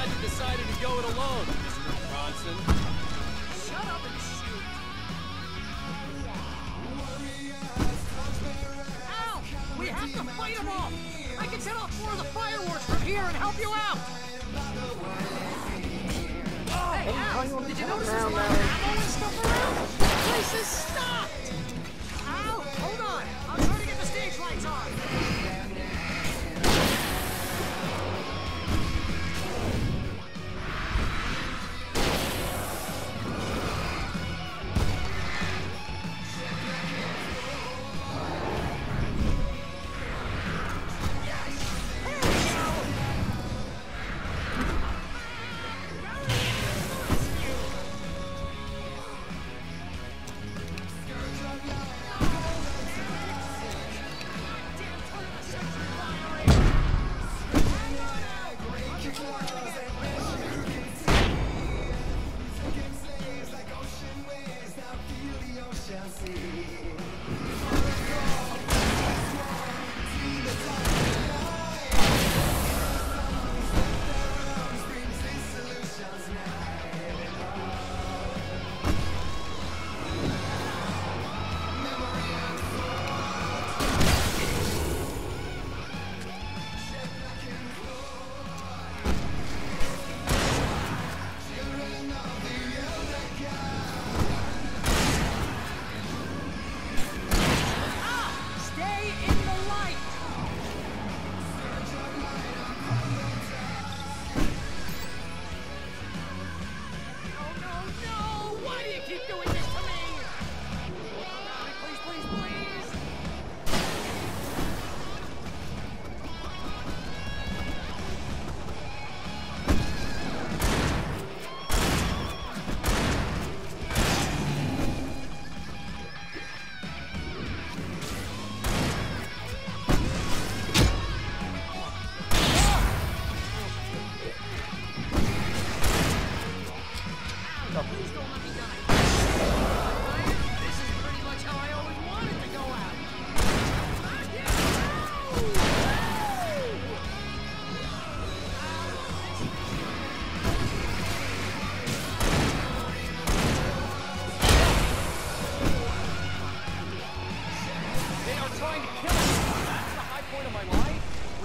glad you decided to go it alone, Mr. Bronson. Shut up and shoot. Al, we have to fight them all. I can set off more of the fireworks from here and help you out. Hey, Al, did you notice there's